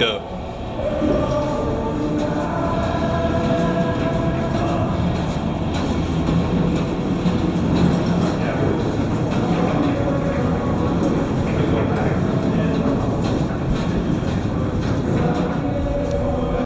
Go.